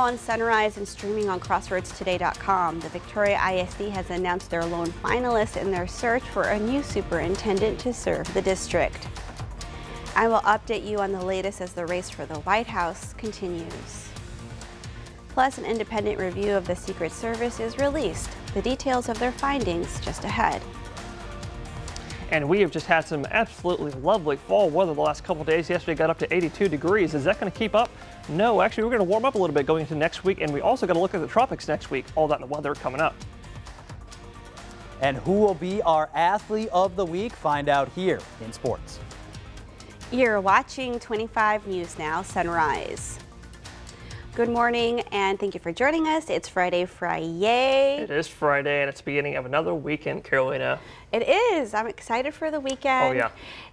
On Sunrise and streaming on CrossroadsToday.com, the Victoria ISD has announced their lone finalist in their search for a new superintendent to serve the district. I will update you on the latest as the race for the White House continues. Plus, an independent review of the Secret Service is released. The details of their findings just ahead. And we have just had some absolutely lovely fall weather the last couple days. Yesterday got up to 82 degrees. Is that going to keep up? No, actually, we're going to warm up a little bit going into next week, and we also got to look at the tropics next week. All that in the weather coming up. And who will be our athlete of the week? Find out here in sports. You're watching 25 News Now Sunrise. Good morning and thank you for joining us. It's Friday, Friday. It is Friday and it's the beginning of another weekend, Carolina. It is. I'm excited for the weekend. Oh, yeah.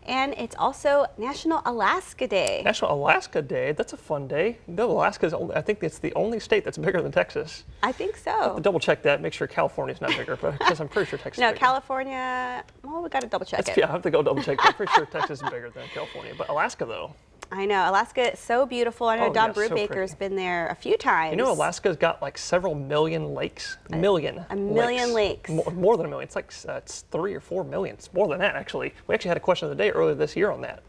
And it's also National Alaska Day. National Alaska Day. That's a fun day. No, Alaska's only, I think it's the only state that's bigger than Texas. I think so. double check that. Make sure California's not bigger, because I'm pretty sure Texas. no, California. Well, we got to double check that's, it. Yeah, I have to go double check. I'm pretty sure Texas is bigger than California, but Alaska though. I know. Alaska is so beautiful. I know oh, Don yeah, Brubaker's so been there a few times. You know, Alaska's got like several million lakes. A million. A million lakes. lakes. More, more, than a million. It's like uh, it's three or four million. It's more than that, actually. We actually had a question of the day earlier this year on that.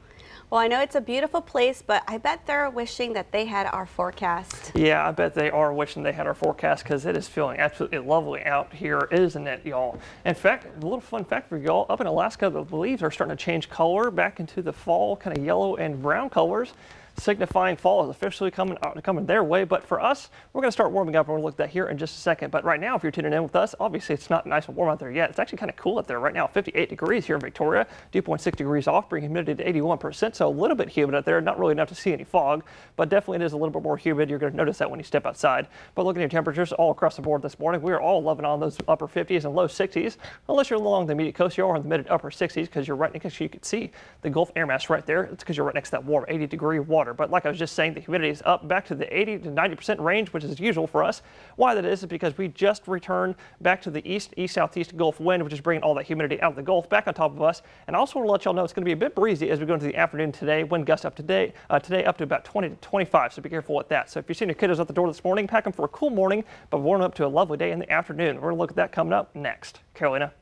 Well, I know it's a beautiful place, but I bet they're wishing that they had our forecast. Yeah, I bet they are wishing they had our forecast because it is feeling absolutely lovely out here, isn't it, y'all? In fact, a little fun fact for y'all, up in Alaska, the leaves are starting to change color back into the fall kind of yellow and brown colors signifying fall is officially coming uh, coming their way. But for us, we're going to start warming up. We're going to look at that here in just a second. But right now, if you're tuning in with us, obviously it's not nice and warm out there yet. It's actually kind of cool out there right now. 58 degrees here in Victoria, dew point 6 degrees off, bringing humidity to 81%. So a little bit humid out there, not really enough to see any fog, but definitely it is a little bit more humid. You're going to notice that when you step outside. But looking at your temperatures all across the board this morning, we are all loving on those upper 50s and low 60s. Unless you're along the immediate coast, you are in the mid upper 60s because you're right next. You can see the Gulf air mass right there. It's because you're right next to that warm 80 degree water. But like I was just saying the humidity is up back to the 80 to 90% range, which is usual for us. Why that is is because we just returned back to the east, east southeast Gulf wind, which is bringing all that humidity out of the Gulf back on top of us. And I also want to let y'all know it's going to be a bit breezy as we go into the afternoon today. Wind gusts up today, uh, today up to about 20 to 25. So be careful with that. So if you're seeing your kiddos at the door this morning, pack them for a cool morning, but warm up to a lovely day in the afternoon. We're going to look at that coming up next. Carolina.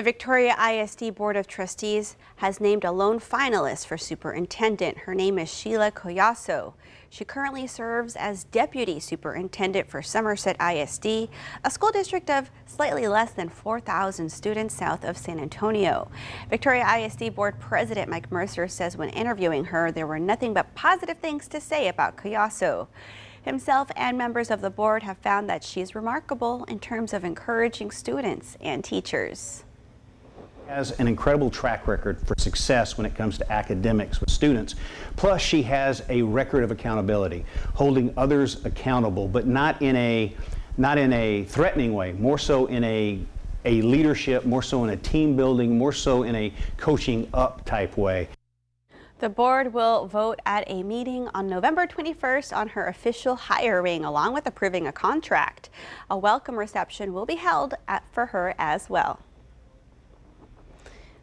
The Victoria ISD Board of Trustees has named a lone finalist for superintendent. Her name is Sheila Collazo. She currently serves as deputy superintendent for Somerset ISD, a school district of slightly less than 4,000 students south of San Antonio. Victoria ISD Board President Mike Mercer says when interviewing her, there were nothing but positive things to say about Collazo. Himself and members of the board have found that she is remarkable in terms of encouraging students and teachers has an incredible track record for success when it comes to academics with students. Plus, she has a record of accountability, holding others accountable, but not in a not in a threatening way, more so in a a leadership, more so in a team building, more so in a coaching up type way. The board will vote at a meeting on November 21st on her official hiring, along with approving a contract. A welcome reception will be held at, for her as well.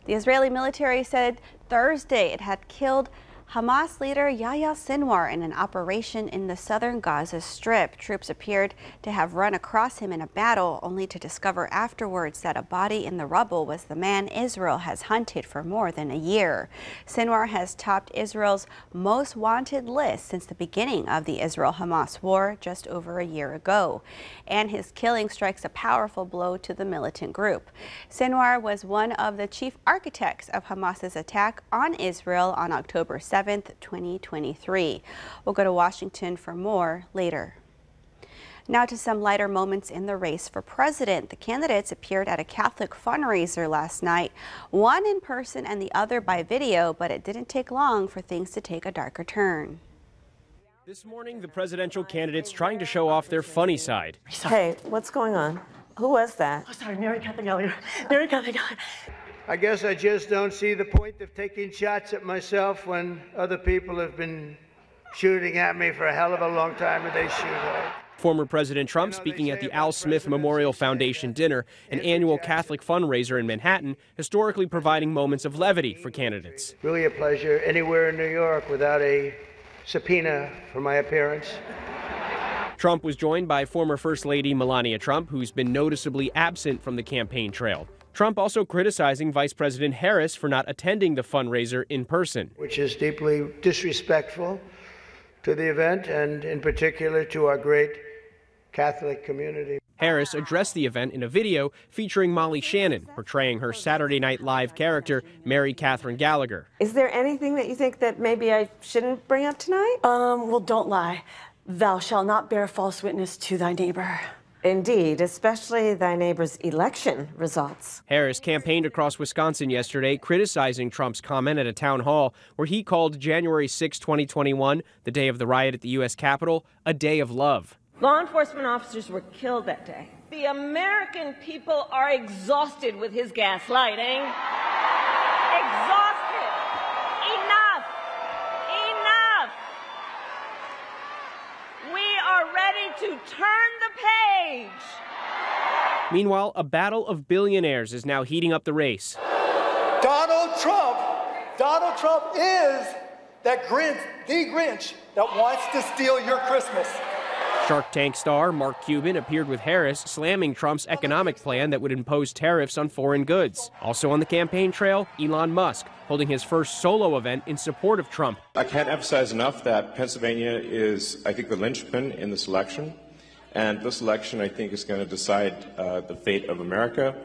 The Israeli military said Thursday it had killed Hamas leader Yahya Sinwar in an operation in the southern Gaza Strip. Troops appeared to have run across him in a battle, only to discover afterwards that a body in the rubble was the man Israel has hunted for more than a year. Sinwar has topped Israel's most wanted list since the beginning of the Israel-Hamas war just over a year ago. And his killing strikes a powerful blow to the militant group. Sinwar was one of the chief architects of Hamas's attack on Israel on October 7 7th, 2023. We'll go to Washington for more later. Now to some lighter moments in the race for president. The candidates appeared at a Catholic fundraiser last night, one in person and the other by video, but it didn't take long for things to take a darker turn. This morning, the presidential candidates trying to show off their funny side. Hey, what's going on? Who was that? Oh, sorry, Mary Kathleen Gallagher. Mary Kathleen Gallagher. I guess I just don't see the point of taking shots at myself when other people have been shooting at me for a hell of a long time and they shoot. Former President Trump speaking at the Al Smith Memorial Foundation dinner, an annual Catholic fundraiser in Manhattan, historically providing moments of levity for candidates. Really a pleasure anywhere in New York without a subpoena for my appearance. Trump was joined by former First Lady Melania Trump, who's been noticeably absent from the campaign trail. Trump also criticizing Vice President Harris for not attending the fundraiser in person. Which is deeply disrespectful to the event and, in particular, to our great Catholic community. Harris addressed the event in a video featuring Molly Shannon, portraying her Saturday Night Live character, Mary Catherine Gallagher. Is there anything that you think that maybe I shouldn't bring up tonight? Um, well, don't lie. Thou shalt not bear false witness to thy neighbor. Indeed, especially thy neighbor's election results. Harris campaigned across Wisconsin yesterday, criticizing Trump's comment at a town hall where he called January 6, 2021, the day of the riot at the U.S. Capitol, a day of love. Law enforcement officers were killed that day. The American people are exhausted with his gaslighting. Exhausted. Enough. Enough. We are ready to turn the page. Meanwhile, a battle of billionaires is now heating up the race. Donald Trump, Donald Trump is that Grinch, the Grinch that wants to steal your Christmas. Shark Tank star Mark Cuban appeared with Harris, slamming Trump's economic plan that would impose tariffs on foreign goods. Also on the campaign trail, Elon Musk, holding his first solo event in support of Trump. I can't emphasize enough that Pennsylvania is, I think, the linchpin in this election. And this election, I think, is going to decide uh, the fate of America.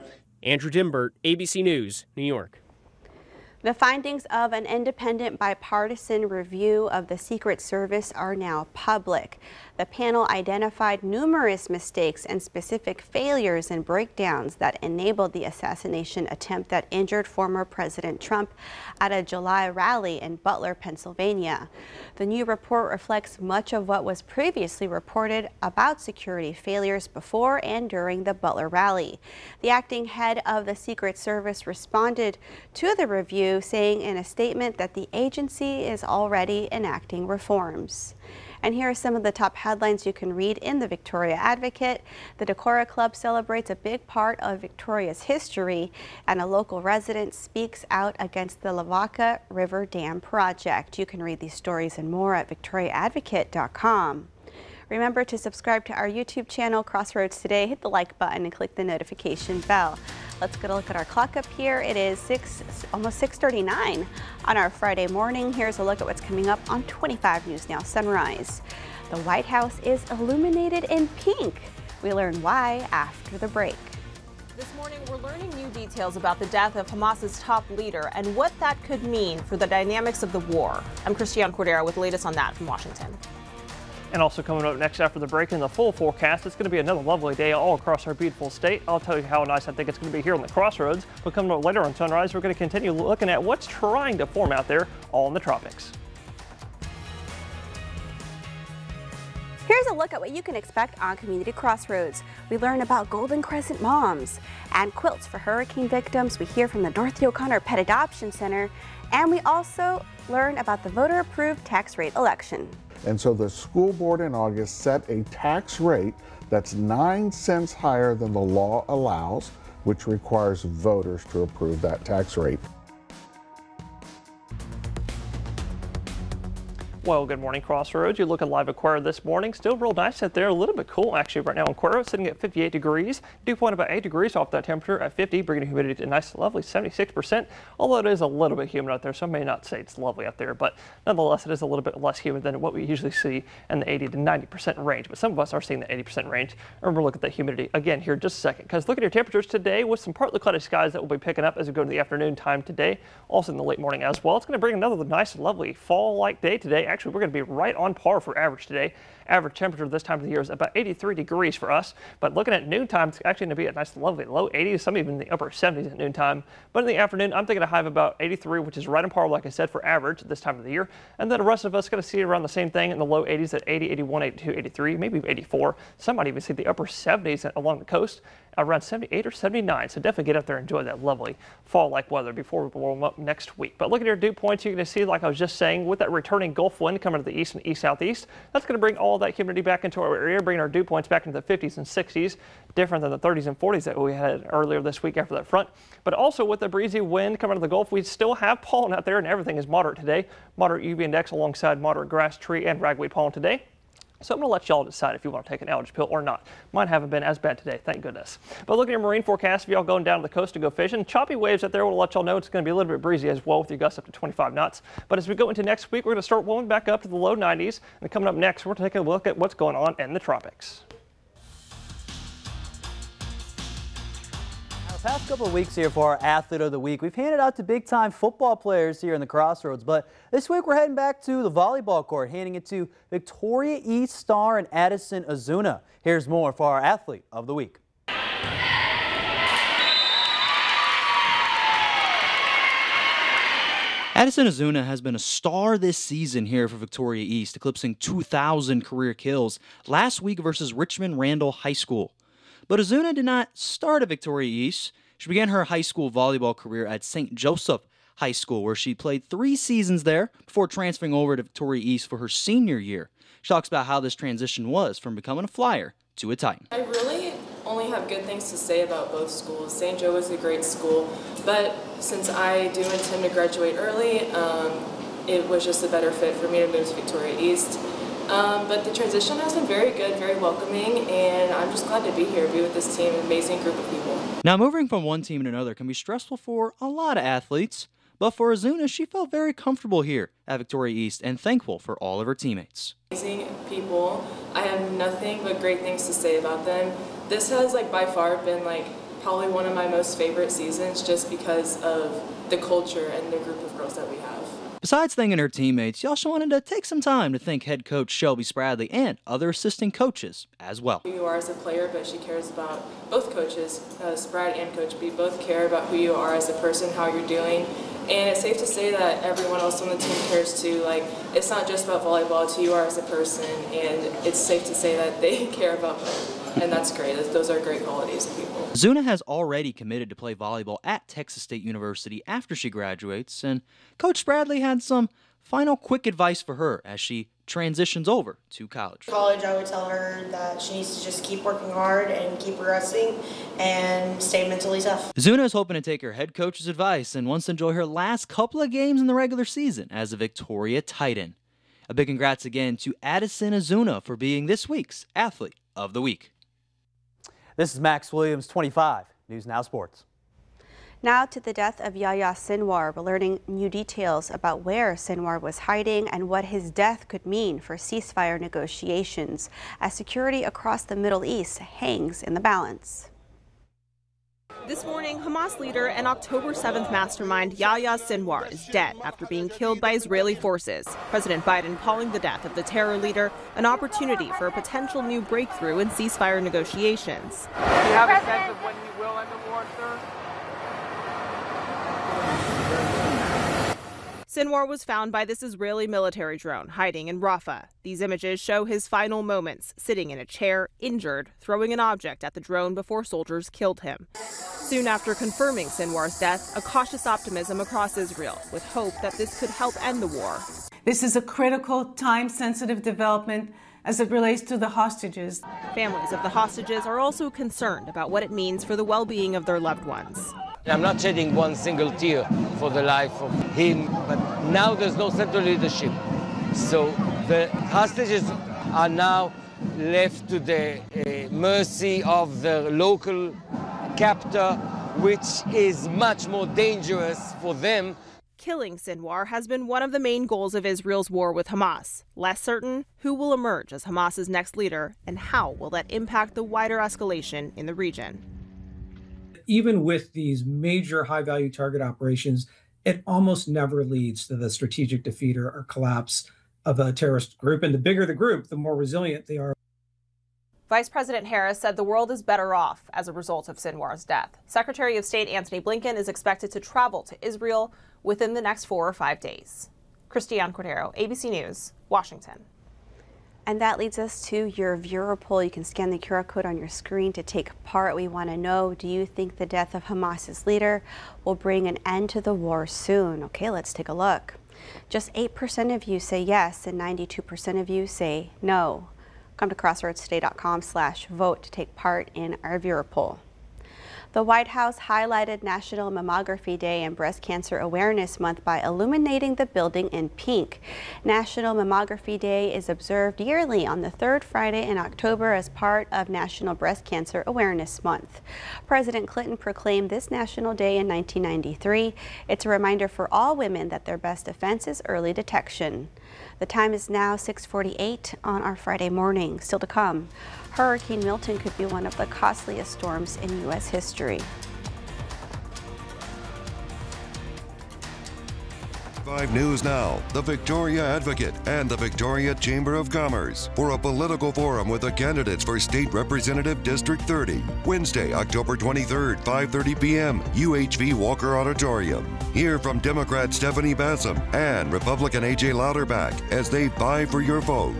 Andrew Dymburt, ABC News, New York. The findings of an independent bipartisan review of the Secret Service are now public. The panel identified numerous mistakes and specific failures and breakdowns that enabled the assassination attempt that injured former President Trump at a July rally in Butler, Pennsylvania. The new report reflects much of what was previously reported about security failures before and during the Butler rally. The acting head of the Secret Service responded to the review, saying in a statement that the agency is already enacting reforms. And here are some of the top headlines you can read in the Victoria Advocate. The Decorah Club celebrates a big part of Victoria's history, and a local resident speaks out against the Lavaca River Dam project. You can read these stories and more at victoriaadvocate.com. Remember to subscribe to our YouTube channel, Crossroads Today. Hit the like button and click the notification bell. Let's get a look at our clock up here. It is 6, almost 6.39 on our Friday morning. Here's a look at what's coming up on 25 News Now Sunrise. The White House is illuminated in pink. We learn why after the break. This morning, we're learning new details about the death of Hamas's top leader and what that could mean for the dynamics of the war. I'm Christiane Cordero with the latest on that from Washington. And also coming up next after the break in the full forecast, it's going to be another lovely day all across our beautiful state. I'll tell you how nice I think it's going to be here on the crossroads. But coming up later on Sunrise, we're going to continue looking at what's trying to form out there all in the tropics. Here's a look at what you can expect on Community Crossroads. We learn about Golden Crescent moms and quilts for hurricane victims. We hear from the Dorothy O'Connor Pet Adoption Center. And we also learn about the voter approved tax rate election. And so the school board in August set a tax rate that's nine cents higher than the law allows, which requires voters to approve that tax rate. Well, good morning, Crossroads. You look at live at this morning. Still real nice out there. A little bit cool, actually, right now in Cuero, sitting at 58 degrees. Dew point about 8 degrees off that temperature at 50, bringing humidity to a nice, lovely 76%. Although it is a little bit humid out there, so I may not say it's lovely out there, but nonetheless, it is a little bit less humid than what we usually see in the 80 to 90% range. But some of us are seeing the 80% range. Remember, look at that humidity again here just a second, because look at your temperatures today with some partly cloudy skies that will be picking up as we go to the afternoon time today, also in the late morning as well. It's going to bring another nice, lovely fall-like day today. Actually, we're going to be right on par for average today. Average temperature this time of the year is about 83 degrees for us. But looking at noontime, it's actually going to be a nice lovely low 80s, some even in the upper 70s at noontime. But in the afternoon, I'm thinking a high of about 83, which is right on par, like I said, for average this time of the year. And then the rest of us going to see around the same thing in the low 80s at 80, 81, 82, 83, maybe 84. Some might even see the upper 70s along the coast around 78 or 79. So definitely get up there and enjoy that lovely fall-like weather before we warm up next week. But looking at your dew points. You're going to see, like I was just saying, with that returning Gulf wind coming to the east and east southeast. That's going to bring all that humidity back into our area, bringing our dew points back into the 50s and 60s, different than the 30s and 40s that we had earlier this week after that front. But also with the breezy wind coming to the Gulf, we still have pollen out there and everything is moderate today. Moderate UV index alongside moderate grass, tree, and ragweed pollen today. So I'm going to let y'all decide if you want to take an allergy pill or not. Mine haven't been as bad today, thank goodness. But looking at your marine forecast, if y'all going down to the coast to go fishing, choppy waves out there will let y'all know it's going to be a little bit breezy as well with your gusts up to 25 knots. But as we go into next week, we're going to start warming back up to the low 90s. And coming up next, we're taking a look at what's going on in the tropics. Past couple of weeks here for our Athlete of the Week, we've handed out to big-time football players here in the Crossroads, but this week we're heading back to the volleyball court, handing it to Victoria East star and Addison Azuna. Here's more for our Athlete of the Week. Addison Azuna has been a star this season here for Victoria East, eclipsing 2,000 career kills last week versus Richmond Randall High School. But Azuna did not start at Victoria East. She began her high school volleyball career at St. Joseph High School, where she played three seasons there before transferring over to Victoria East for her senior year. She talks about how this transition was from becoming a flyer to a Titan. I really only have good things to say about both schools. St. Joe is a great school, but since I do intend to graduate early, um, it was just a better fit for me to move to Victoria East. Um, but the transition has been very good, very welcoming, and I'm just glad to be here, be with this team, amazing group of people. Now, moving from one team to another can be stressful for a lot of athletes, but for Azuna, she felt very comfortable here at Victoria East and thankful for all of her teammates. Amazing people. I have nothing but great things to say about them. This has, like, by far been, like, probably one of my most favorite seasons just because of the culture and the group of girls that we have. Besides thanking her teammates, also wanted to take some time to thank head coach Shelby Spradley and other assistant coaches as well. Who you are as a player, but she cares about both coaches, uh, Sprad and Coach B, both care about who you are as a person, how you're doing. And it's safe to say that everyone else on the team cares too. Like, it's not just about volleyball, it's who you are as a person, and it's safe to say that they care about both and that's great. Those are great qualities of people. Zuna has already committed to play volleyball at Texas State University after she graduates, and Coach Spradley had some final quick advice for her as she transitions over to college. College, I would tell her that she needs to just keep working hard and keep progressing and stay mentally tough. Zuna is hoping to take her head coach's advice and wants to enjoy her last couple of games in the regular season as a Victoria Titan. A big congrats again to Addison Azuna for being this week's Athlete of the Week. This is Max Williams, 25, News Now Sports. Now to the death of Yahya Sinwar. We're learning new details about where Sinwar was hiding and what his death could mean for ceasefire negotiations as security across the Middle East hangs in the balance. This morning, Hamas leader and October 7th mastermind Yahya Sinwar is dead after being killed by Israeli forces. President Biden calling the death of the terror leader an opportunity for a potential new breakthrough in ceasefire negotiations. Do you have a sense of when we will end the war, sir? Sinwar was found by this Israeli military drone hiding in Rafah. These images show his final moments, sitting in a chair, injured, throwing an object at the drone before soldiers killed him. Soon after confirming Sinwar's death, a cautious optimism across Israel, with hope that this could help end the war. This is a critical, time sensitive development as it relates to the hostages. Families of the hostages are also concerned about what it means for the well being of their loved ones. I'm not shedding one single tear for the life of him, but now there's no central leadership. So the hostages are now left to the uh, mercy of the local captor, which is much more dangerous for them. Killing Sinwar has been one of the main goals of Israel's war with Hamas. Less certain who will emerge as Hamas's next leader and how will that impact the wider escalation in the region even with these major high value target operations, it almost never leads to the strategic defeat or, or collapse of a terrorist group. And the bigger the group, the more resilient they are. Vice President Harris said the world is better off as a result of Sinwar's death. Secretary of State Antony Blinken is expected to travel to Israel within the next four or five days. Christiane Cordero, ABC News, Washington. And that leads us to your viewer poll. You can scan the QR code on your screen to take part. We want to know, do you think the death of Hamas's leader will bring an end to the war soon? Okay, let's take a look. Just 8% of you say yes and 92% of you say no. Come to crossroadstoday.com slash vote to take part in our viewer poll. The White House highlighted National Mammography Day and Breast Cancer Awareness Month by illuminating the building in pink. National Mammography Day is observed yearly on the third Friday in October as part of National Breast Cancer Awareness Month. President Clinton proclaimed this National Day in 1993. It's a reminder for all women that their best defense is early detection. The time is now 648 on our Friday morning. Still to come, Hurricane Milton could be one of the costliest storms in U.S. history. 5 News Now, the Victoria Advocate, and the Victoria Chamber of Commerce for a political forum with the candidates for State Representative District 30, Wednesday, October 23rd, 5:30 p.m., UHV Walker Auditorium. Hear from Democrat Stephanie Bassam and Republican AJ Louderback as they vie for your vote.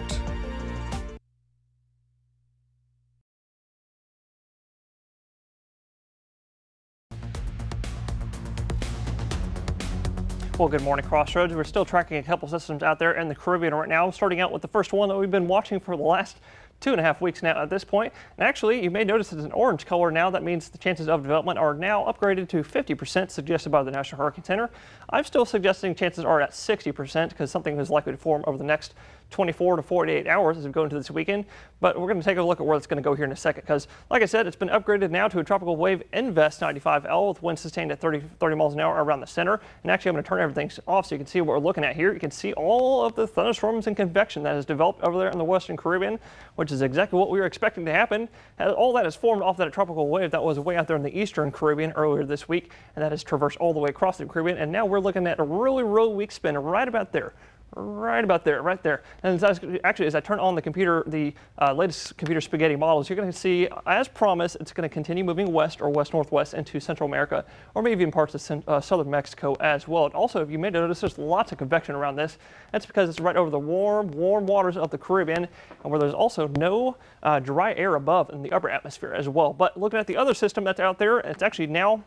Well, good morning, Crossroads. We're still tracking a couple systems out there in the Caribbean right now. Starting out with the first one that we've been watching for the last two and a half weeks now at this point. And actually, you may notice it's an orange color now. That means the chances of development are now upgraded to 50% suggested by the National Hurricane Center. I'm still suggesting chances are at 60% because something is likely to form over the next 24 to 48 hours as we go into this weekend. But we're going to take a look at where it's going to go here in a second because, like I said, it's been upgraded now to a tropical wave Invest 95L with winds sustained at 30, 30 miles an hour around the center. And actually, I'm going to turn everything off so you can see what we're looking at here. You can see all of the thunderstorms and convection that has developed over there in the Western Caribbean, which is exactly what we were expecting to happen. All that has formed off that tropical wave that was way out there in the Eastern Caribbean earlier this week, and that has traversed all the way across the Caribbean. And now we're looking at a really, really weak spin right about there right about there, right there. And as, actually, as I turn on the computer, the uh, latest computer spaghetti models, you're going to see, as promised, it's going to continue moving west or west-northwest into Central America, or maybe even parts of uh, southern Mexico as well. And also, if you may notice, there's lots of convection around this. That's because it's right over the warm, warm waters of the Caribbean, and where there's also no uh, dry air above in the upper atmosphere as well. But looking at the other system that's out there, it's actually now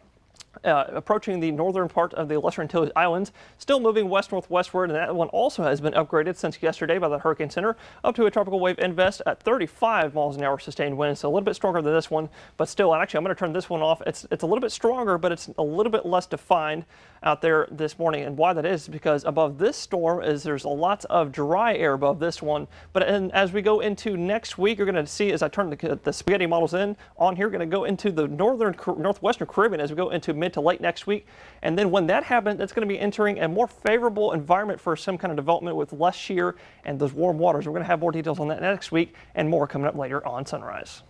uh, approaching the northern part of the Lesser Antilles Islands, still moving west northwestward, and that one also has been upgraded since yesterday by the Hurricane Center up to a tropical wave invest at 35 miles an hour sustained winds, so a little bit stronger than this one, but still, and actually, I'm going to turn this one off. It's it's a little bit stronger, but it's a little bit less defined out there this morning, and why that is because above this storm is there's a lot of dry air above this one, but and as we go into next week, you're going to see as I turn the, the spaghetti models in on here, going to go into the northern northwestern Caribbean as we go into mid to late next week. And then when that happens, it's going to be entering a more favorable environment for some kind of development with less shear and those warm waters. We're going to have more details on that next week and more coming up later on Sunrise.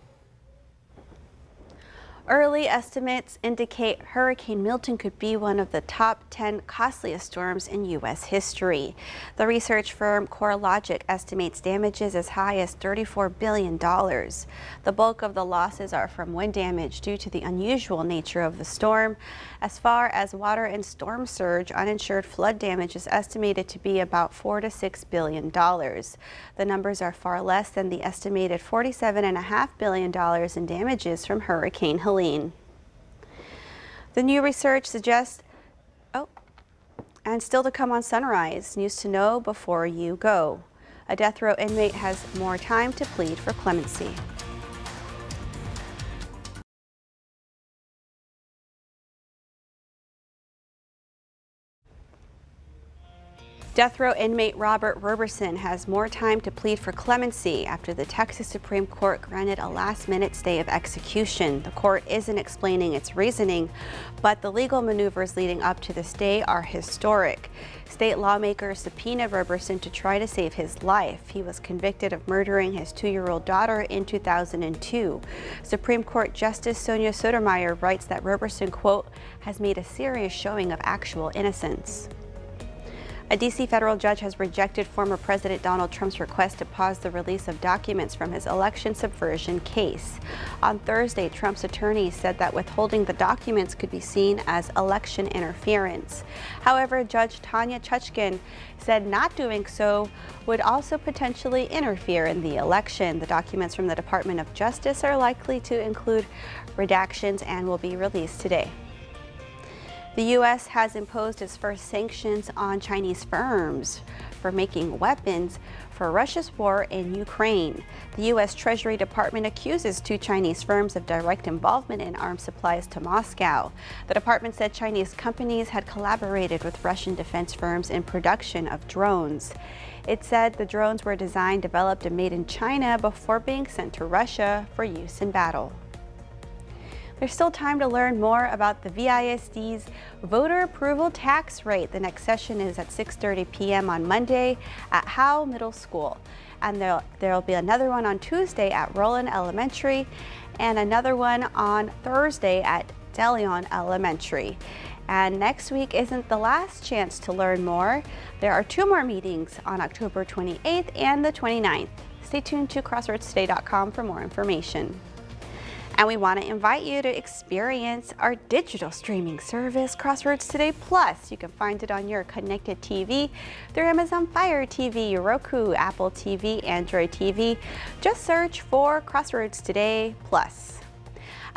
Early estimates indicate Hurricane Milton could be one of the top 10 costliest storms in U.S. history. The research firm CoreLogic estimates damages as high as $34 billion. The bulk of the losses are from wind damage due to the unusual nature of the storm. As far as water and storm surge, uninsured flood damage is estimated to be about 4 to $6 billion. The numbers are far less than the estimated $47.5 billion in damages from Hurricane Helene. The new research suggests, oh, and still to come on Sunrise, news to know before you go. A death row inmate has more time to plead for clemency. Death row inmate Robert Roberson has more time to plead for clemency after the Texas Supreme Court granted a last-minute stay of execution. The court isn't explaining its reasoning, but the legal maneuvers leading up to the stay are historic. State lawmakers subpoenaed Roberson to try to save his life. He was convicted of murdering his two-year-old daughter in 2002. Supreme Court Justice Sonia Sotomayor writes that Roberson, quote, has made a serious showing of actual innocence. A D.C. federal judge has rejected former President Donald Trump's request to pause the release of documents from his election subversion case. On Thursday, Trump's attorney said that withholding the documents could be seen as election interference. However, Judge Tanya Chutkan said not doing so would also potentially interfere in the election. The documents from the Department of Justice are likely to include redactions and will be released today. The U.S. has imposed its first sanctions on Chinese firms for making weapons for Russia's war in Ukraine. The U.S. Treasury Department accuses two Chinese firms of direct involvement in arms supplies to Moscow. The department said Chinese companies had collaborated with Russian defense firms in production of drones. It said the drones were designed, developed, and made in China before being sent to Russia for use in battle. There's still time to learn more about the VISD's voter approval tax rate. The next session is at 6.30 p.m. on Monday at Howell Middle School. And there'll, there'll be another one on Tuesday at Rowland Elementary and another one on Thursday at DeLeon Elementary. And next week isn't the last chance to learn more. There are two more meetings on October 28th and the 29th. Stay tuned to crossroadstoday.com for more information. And we want to invite you to experience our digital streaming service, Crossroads Today Plus. You can find it on your connected TV through Amazon Fire TV, Roku, Apple TV, Android TV. Just search for Crossroads Today Plus.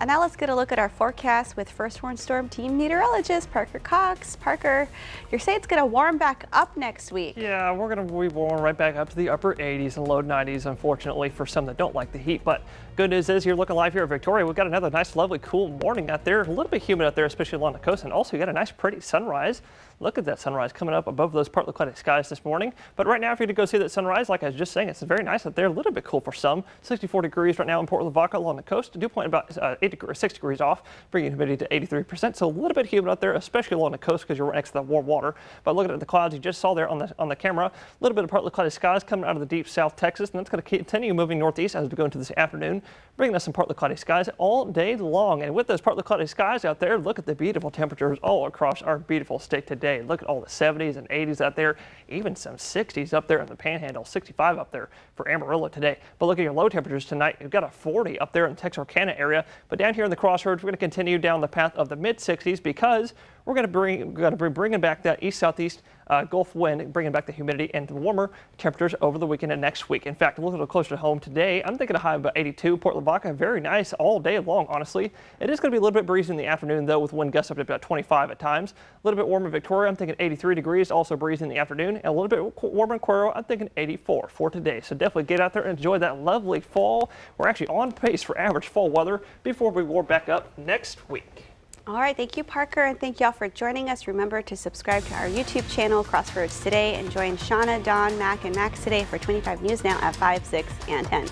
And now let's get a look at our forecast with First Warn Storm Team meteorologist Parker Cox. Parker, you're saying it's going to warm back up next week. Yeah, we're going to be warm right back up to the upper 80s and low 90s, unfortunately, for some that don't like the heat. But good news is you're looking live here at Victoria. We've got another nice, lovely, cool morning out there. A little bit humid out there, especially along the coast. And also, you got a nice, pretty sunrise. Look at that sunrise coming up above those partly cloudy skies this morning. But right now, if you're to go see that sunrise, like I was just saying, it's very nice out there. A little bit cool for some. 64 degrees right now in Port Lavaca along the coast. Dew point about uh, 8 degrees, 6 degrees off, bringing humidity to 83%. So a little bit humid out there, especially along the coast because you're right next to the warm water. But looking at the clouds you just saw there on the on the camera, a little bit of partly cloudy skies coming out of the deep South Texas, and that's going to continue moving northeast as we go into this afternoon, bringing us some partly cloudy skies all day long. And with those partly cloudy skies out there, look at the beautiful temperatures all across our beautiful state today. Look at all the 70s and 80s out there, even some 60s up there in the Panhandle, 65 up there for Amarillo today. But look at your low temperatures tonight. You've got a 40 up there in the Texarkana area, but down here in the crossroads, we're going to continue down the path of the mid 60s because we're going to bring, going to be bringing back that east southeast uh, Gulf wind, bringing back the humidity and the warmer temperatures over the weekend and next week. In fact, a little closer to home today, I'm thinking a high of about 82. Port Lavaca, very nice all day long, honestly. It is going to be a little bit breezy in the afternoon, though, with wind gusts up to about 25 at times. A little bit warmer in Victoria, I'm thinking 83 degrees, also breezy in the afternoon. And a little bit warmer in Cuero, I'm thinking 84 for today. So definitely get out there and enjoy that lovely fall. We're actually on pace for average fall weather before we warm back up next week. All right, thank you, Parker, and thank y'all for joining us. Remember to subscribe to our YouTube channel, Crossroads Today, and join Shauna, Don, Mac, and Max today for 25 News Now at 5, 6, and 10.